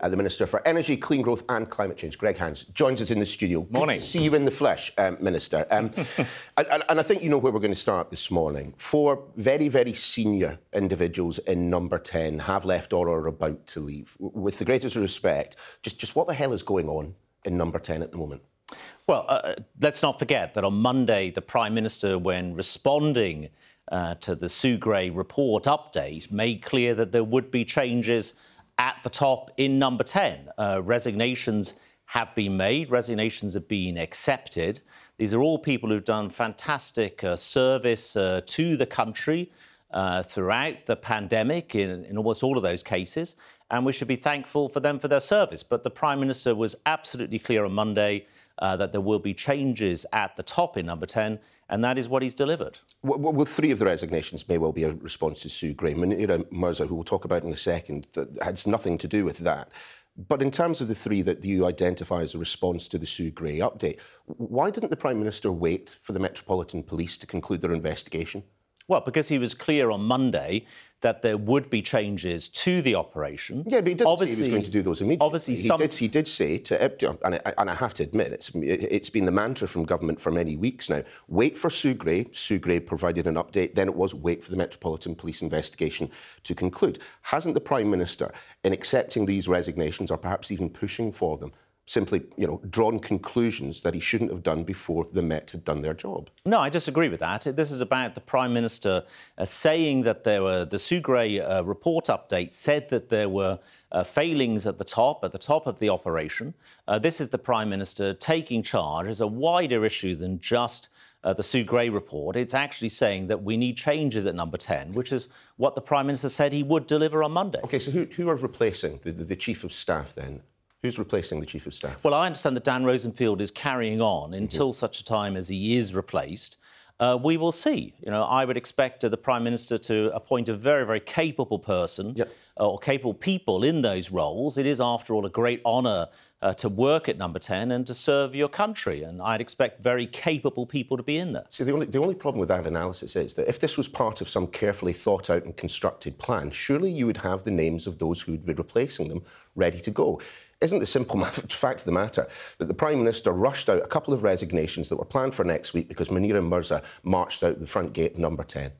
Uh, the Minister for Energy, Clean Growth and Climate Change, Greg Hands, joins us in the studio. Good Morning. see you in the flesh, um, Minister. Um, and, and I think you know where we're going to start this morning. Four very, very senior individuals in Number 10 have left or are about to leave. With the greatest respect, just, just what the hell is going on in Number 10 at the moment? Well, uh, let's not forget that on Monday, the Prime Minister, when responding uh, to the Sue Gray report update, made clear that there would be changes at the top in number 10. Uh, resignations have been made, resignations have been accepted. These are all people who've done fantastic uh, service uh, to the country uh, throughout the pandemic in, in almost all of those cases, and we should be thankful for them for their service. But the Prime Minister was absolutely clear on Monday uh, that there will be changes at the top in number 10, and that is what he's delivered. Well, well, three of the resignations may well be a response to Sue Gray. Munira Mirza, who we'll talk about in a second, that has nothing to do with that. But in terms of the three that you identify as a response to the Sue Gray update, why didn't the Prime Minister wait for the Metropolitan Police to conclude their investigation? Well, because he was clear on Monday that there would be changes to the operation. Yeah, but he didn't obviously, say he was going to do those immediately. Obviously, he, some... did, he did say to, and I, and I have to admit, it's, it's been the mantra from government for many weeks now. Wait for Sue Gray. Sue Gray provided an update. Then it was wait for the Metropolitan Police investigation to conclude. Hasn't the Prime Minister, in accepting these resignations, or perhaps even pushing for them, simply, you know, drawn conclusions that he shouldn't have done before the Met had done their job. No, I disagree with that. This is about the Prime Minister uh, saying that there were the Sue Gray uh, report update said that there were uh, failings at the top, at the top of the operation. Uh, this is the Prime Minister taking charge as a wider issue than just uh, the Sue Gray report. It's actually saying that we need changes at number 10, which is what the Prime Minister said he would deliver on Monday. OK, so who, who are replacing the, the, the Chief of Staff then? Who's replacing the Chief of Staff? Well, I understand that Dan Rosenfield is carrying on until mm-hmm. such a time as he is replaced. Uh, we will see. You know, I would expect uh, the Prime Minister to appoint a very, very capable person yep. uh, or capable people in those roles. It is, after all, a great honour uh, to work at Number 10 and to serve your country. And I'd expect very capable people to be in there. See, the only, the only problem with that analysis is that if this was part of some carefully thought out and constructed plan, surely you would have the names of those who would be replacing them ready to go. Isn't the simple fact of the matter that the Prime Minister rushed out a couple of resignations that were planned for next week because Munira Mirza marched out the front gate number 10?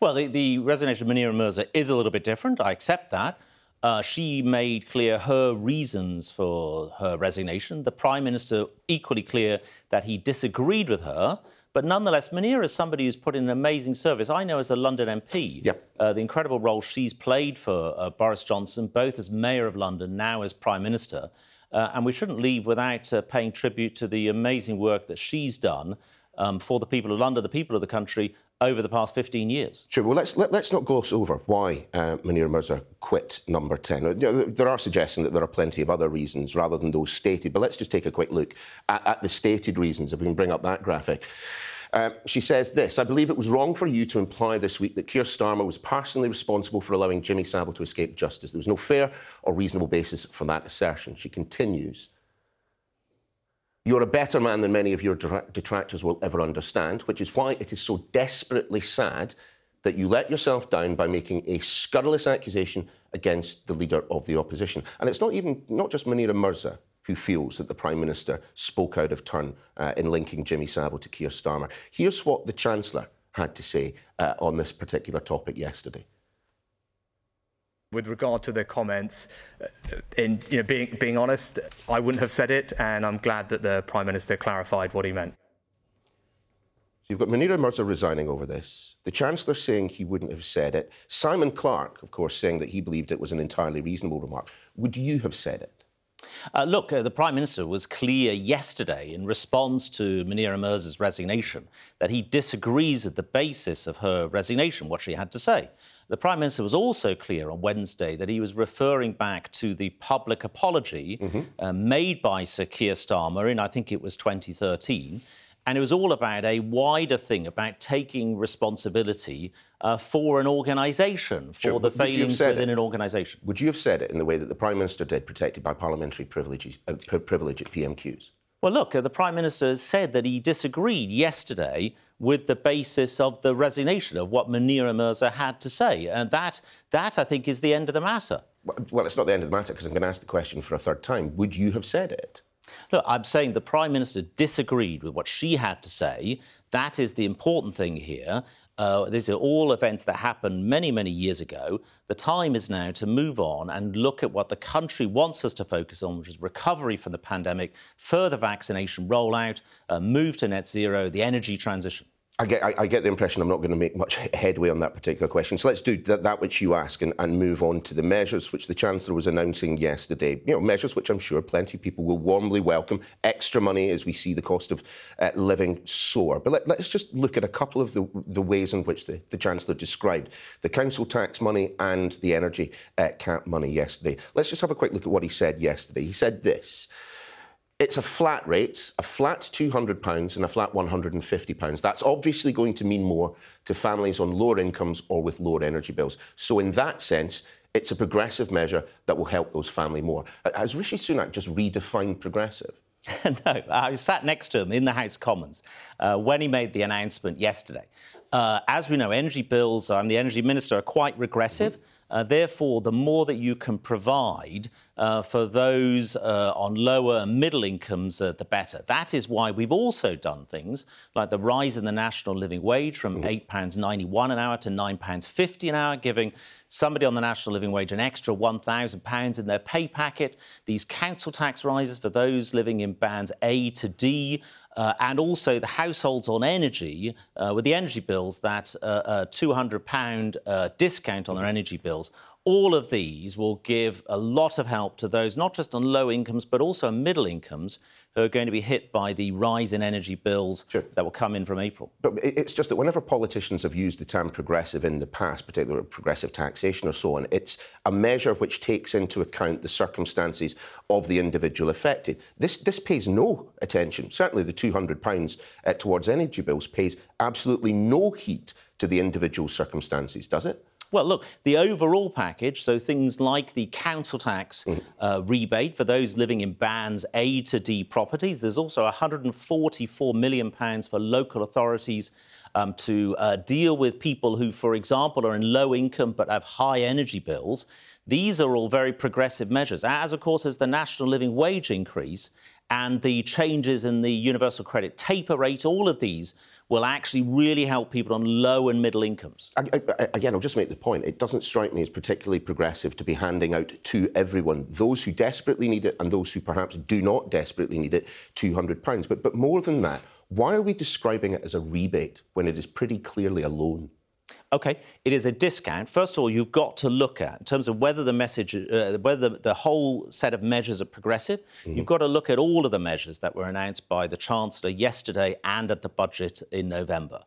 Well, the, the resignation of Munira Mirza is a little bit different. I accept that. Uh, she made clear her reasons for her resignation. The Prime Minister equally clear that he disagreed with her. But nonetheless, Munira is somebody who's put in an amazing service. I know as a London MP, yep. uh, the incredible role she's played for uh, Boris Johnson, both as Mayor of London, now as Prime Minister. Uh, and we shouldn't leave without uh, paying tribute to the amazing work that she's done um, for the people of London, the people of the country, over the past 15 years. Sure. Well, let's let, us let us not gloss over why uh, Munira Mirza quit Number 10. You know, there are suggestions that there are plenty of other reasons rather than those stated, but let's just take a quick look at, at the stated reasons. If we can bring up that graphic. Uh, she says this I believe it was wrong for you to imply this week that Keir Starmer was personally responsible for allowing Jimmy Savile to escape justice. There was no fair or reasonable basis for that assertion. She continues you're a better man than many of your detractors will ever understand, which is why it is so desperately sad that you let yourself down by making a scurrilous accusation against the leader of the opposition. And it's not even not just Munira Mirza who feels that the Prime Minister spoke out of turn uh, in linking Jimmy Savile to Keir Starmer. Here's what the Chancellor had to say uh, on this particular topic yesterday with regard to the comments, uh, in you know, being, being honest, I wouldn't have said it, and I'm glad that the Prime Minister clarified what he meant. So you've got Munira Mirza resigning over this, the Chancellor saying he wouldn't have said it, Simon Clarke, of course, saying that he believed it was an entirely reasonable remark. Would you have said it? Uh, look, uh, the Prime Minister was clear yesterday in response to Munira Mirza's resignation that he disagrees with the basis of her resignation, what she had to say. The Prime Minister was also clear on Wednesday that he was referring back to the public apology mm-hmm. uh, made by Sir Keir Starmer in, I think it was 2013. And it was all about a wider thing about taking responsibility uh, for an organisation, for sure. the failings within it? an organisation. Would you have said it in the way that the Prime Minister did, protected by parliamentary privileges, uh, privilege at PMQs? Well, look, uh, the Prime Minister said that he disagreed yesterday with the basis of the resignation of what Munira Mirza had to say. And that, that I think, is the end of the matter. Well, it's not the end of the matter because I'm going to ask the question for a third time. Would you have said it? Look, I'm saying the Prime Minister disagreed with what she had to say. That is the important thing here. Uh, these are all events that happened many, many years ago. The time is now to move on and look at what the country wants us to focus on, which is recovery from the pandemic, further vaccination rollout, uh, move to net zero, the energy transition. I get, I, I, get the impression I'm not going to make much headway on that particular question. So let's do that, that which you ask and, and, move on to the measures which the Chancellor was announcing yesterday. You know, measures which I'm sure plenty of people will warmly welcome. Extra money as we see the cost of uh, living soar. But let, us just look at a couple of the, the ways in which the, the, Chancellor described the council tax money and the energy uh, cap money yesterday. Let's just have a quick look at what he said yesterday. He said this. It's a flat rate, a flat £200 and a flat £150. That's obviously going to mean more to families on lower incomes or with lower energy bills. So, in that sense, it's a progressive measure that will help those families more. Uh, has Rishi Sunak just redefined progressive? no, I was sat next to him in the House of Commons uh, when he made the announcement yesterday. Uh, as we know, energy bills, I'm the energy minister, are quite regressive. Mm-hmm. Uh, therefore, the more that you can provide uh, for those uh, on lower and middle incomes, uh, the better. That is why we've also done things like the rise in the national living wage from £8.91 an hour to £9.50 an hour, giving somebody on the national living wage an extra £1,000 in their pay packet. These council tax rises for those living in bands A to D uh, and also the households on energy uh, with the energy bills, that uh, £200 uh, discount on their energy bills. All of these will give a lot of help to those not just on low incomes but also middle incomes who are going to be hit by the rise in energy bills sure. that will come in from April. But it's just that whenever politicians have used the term progressive in the past, particularly progressive taxation or so on, it's a measure which takes into account the circumstances of the individual affected. This, this pays no attention. Certainly the £200 uh, towards energy bills pays absolutely no heat to the individual circumstances, does it? Well, look, the overall package, so things like the council tax mm. uh, rebate for those living in bands A to D properties. There's also 144 million pounds for local authorities um, to uh, deal with people who, for example, are in low income but have high energy bills. These are all very progressive measures, as of course as the national living wage increase and the changes in the universal credit taper rate. All of these will actually really help people on low and middle incomes. Again, I'll just make the point. It doesn't strike me as particularly progressive to be handing out to everyone, those who desperately need it and those who perhaps do not desperately need it, £200. But, but more than that, why are we describing it as a rebate when it is pretty clearly a loan? Okay, it is a discount. First of all, you've got to look at in terms of whether the message, uh, whether the, the, whole set of measures are progressive. Mm-hmm. You've got to look at all of the measures that were announced by the Chancellor yesterday and at the budget in November.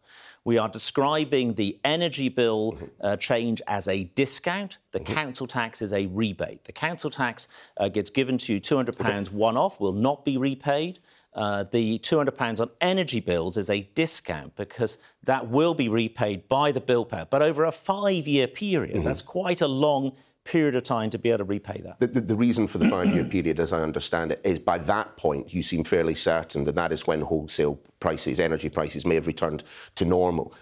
We are describing the energy bill mm-hmm. uh, change as a discount. The mm-hmm. council tax is a rebate. The council tax uh, gets given to you £200 okay. one off, will not be repaid. Uh, the £200 on energy bills is a discount because that will be repaid by the bill payer. But over a five year period, mm-hmm. that's quite a long period of time to be able to repay that. The, the, the reason for the five year period, as I understand it, is by that point you seem fairly certain that that is when wholesale prices, energy prices, may have returned to normal.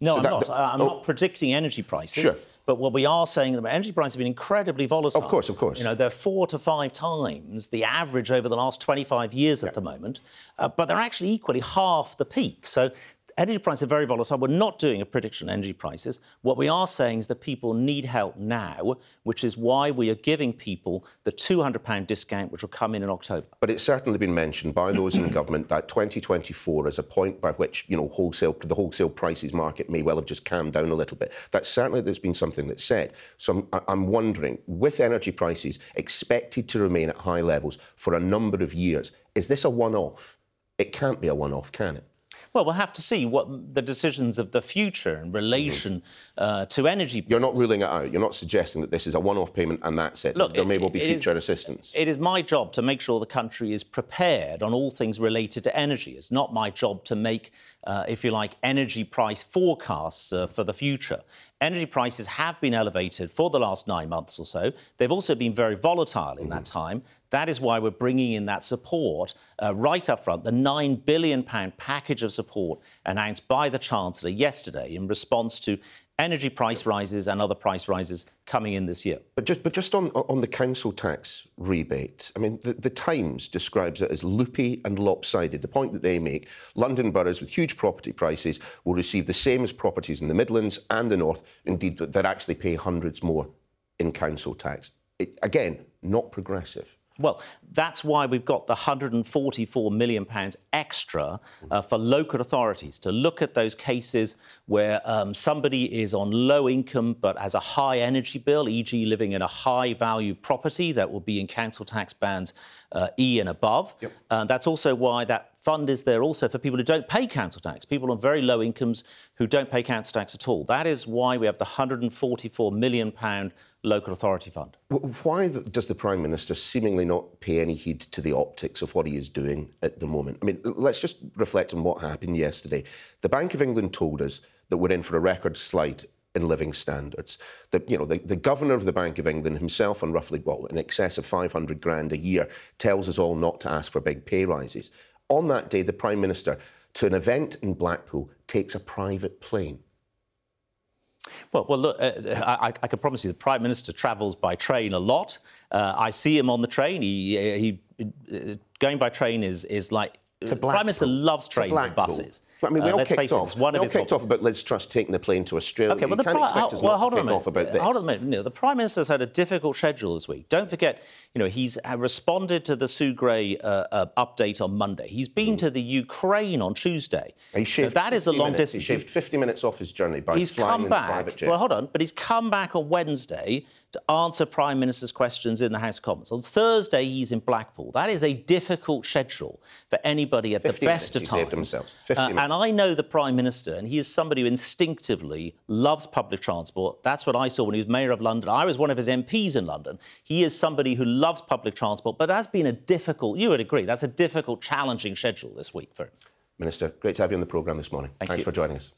No, so I'm that, not. The, I'm oh, not predicting energy prices. Sure. But what we are saying that energy prices have been incredibly volatile. Of course, of course. You know, they're four to five times the average over the last 25 years yeah. at the moment, uh, but they're actually equally half the peak. So energy prices are very volatile. We're not doing a prediction on energy prices. What we are saying is that people need help now, which is why we are giving people the £200 discount, which will come in in October. But it's certainly been mentioned by those in government that 2024 is a point by which you know wholesale the wholesale prices market may well have just calmed down a little bit. That's certainly there's been something that's said. So I'm, I'm wondering, with energy prices expected to remain at high levels for a number of years, is this a one-off? It can't be a one-off, can it? Well, we'll have to see what the decisions of the future in relation mm-hmm. uh, to energy. You're not ruling it out. You're not suggesting that this is a one-off payment and that's it. Look, there may well be future is, assistance. It is my job to make sure the country is prepared on all things related to energy. It's not my job to make, uh, if you like, energy price forecasts uh, for the future. Energy prices have been elevated for the last nine months or so. They've also been very volatile in mm-hmm. that time. That is why we're bringing in that support uh, right up front, the £9 billion package of support announced by the Chancellor yesterday in response to energy price rises and other price rises coming in this year. But just, but just on, on the council tax rebate, I mean, the, the Times describes it as loopy and lopsided. The point that they make London boroughs with huge property prices will receive the same as properties in the Midlands and the North, indeed, that actually pay hundreds more in council tax. It, again, not progressive. Well, that's why we've got the 144 million pounds extra uh, for local authorities to look at those cases where um, somebody is on low income but has a high energy bill, e.g., living in a high value property that will be in council tax bands uh, E and above. Yep. Uh, that's also why that fund is there also for people who don't pay council tax, people on very low incomes who don't pay council tax at all. That is why we have the 144 million pound local authority fund. Why does the Prime Minister seemingly not pay any heed to the optics of what he is doing at the moment? I mean, let's just reflect on what happened yesterday. The Bank of England told us that we're in for a record slide in living standards. The, you know, the, the governor of the Bank of England himself on roughly, well, in excess of 500 grand a year tells us all not to ask for big pay rises. On that day, the Prime Minister, to an event in Blackpool, takes a private plane. Well, well, look, uh, I, I, can promise you the Prime Minister travels by train a lot. Uh, I see him on the train. He, he uh, going by train is, is like... The Prime Minister loves trains and buses. I mean, we uh, all kicked off. we all kicked off about Liz Truss taking the plane to Australia. Okay, well, the can't pri- expect us well, kick off about this. Hold on a minute. No, the Prime Minister's had a difficult schedule this week. Don't forget, you know, he's uh, responded to the Sue Gray uh, uh, update on Monday. He's been mm. to the Ukraine on Tuesday. He shaved now, that is a long minutes. distance. He shaved 50 minutes off his journey by he's flying come back, in private jet. Well, hold on, but he's come back on Wednesday to answer Prime Minister's questions in the House of Commons. On Thursday, he's in Blackpool. That is a difficult schedule for anybody at the best minutes, of times. Uh, and I know the Prime Minister, and he is somebody who instinctively loves public transport. That's what I saw when he was Mayor of London. I was one of his MPs in London. He is somebody who loves public transport, but that's been a difficult, you would agree, that's a difficult, challenging schedule this week for him. Minister, great to have you on the programme this morning. Thank Thanks you. for joining us.